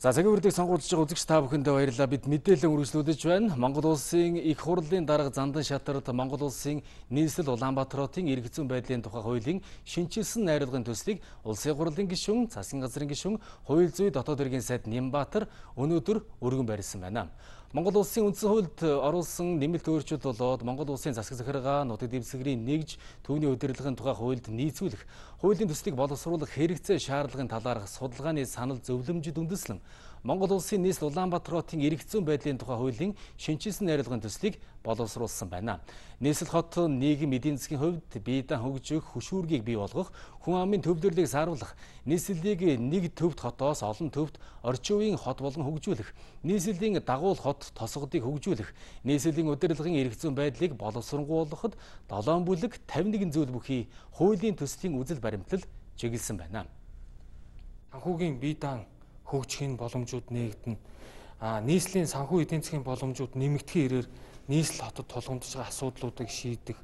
За цагийн үрдийг сонгуулж байгаа үзэгч та бүхэндээ баярлалаа. Бид мэдээлэл үргэлжлүүлж байна. Монгол улсын их хурлын дарга Зандан шатарт Монгол улсын нийслэл Улаанбаатарын ирэх зүйн байдлын тухай хуулийн шинжилсэн найруулгын төслийг улсын хурлын гишүүн, засгийн газрын гишүүн, хууль зүйн дотоод хэргийн сайд Нямбаатар өнөөдөр өргөн барьсан байна. Монгол улсын үндсэн хуульд оруулсан нэмэлт өөрчлөлт болоод Монгол улсын засаг захиргаа нутаг дэвсгэрийн нэгж төвний удирдлагын тухай хуульд нийцүүлэх, хуулийн төслийг боловсруулах хэрэгцээ шаардлагын талаарх судалгааны санал зөвлөмжөд үндэслэн Монгол улсын нийслэл Улаанбаатар хотын эргэцүүн байдлын тухай хуулийн шинжилсэн найруулгын төслийг боловсруулсан байна. Нийслэл хот нийгэм эдийн засгийн хувьд бие даан хөгжих хөшүүргийг бий болгох, хүн амын төвлөрлийг сааруулах, нийслэлийг нэг төвд хотоос олон төвд орчин үеийн хот болгон хөгжүүлэх, нийслэлийн дагуул хот тосгодыг хөгжүүлэх, нийслэлийн удирдлагын эргэцүүн байдлыг боловсронгуулахад 7 бүлэг 51 зүйл бүхий хуулийн төслийн үзэл баримтлал чиглэсэн байна. Санхүүгийн бие даан хөгжихийн боломжууд нээгдэнэ. А нийслэлийн санхүү эдийн засгийн боломжууд нэмэгдэхин ирээр нийслэл хотод тулгамдж байгаа асуудлуудыг шийдэх,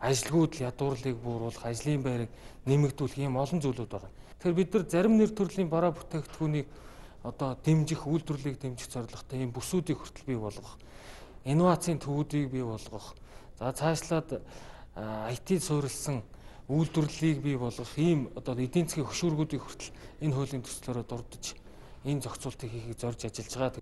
ажилгүйд ядуурлыг бууруулах, ажлын байрыг нэмэгдүүлэх ийм олон зүйлүүд байна. Тэгэхээр бид нар зарим нэр төрлийн бараа бүтээгдэхүүнийг одоо дэмжих, үйлдвэрлэлийг дэмжих зорилготой ийм бүсүүдийг хүртэл бий болгох, инновацийн төвүүдийг бий болгох, за цаашлаад IT суурилсан үйлдвэрлэлийг бий болгох ийм одоо эдийн засгийн хөшүүргүүдийг хүртэл энэ хуулийн төслөөрөө дурдж энэ зохицуултыг хийхийг зорж ажиллаж байгаа.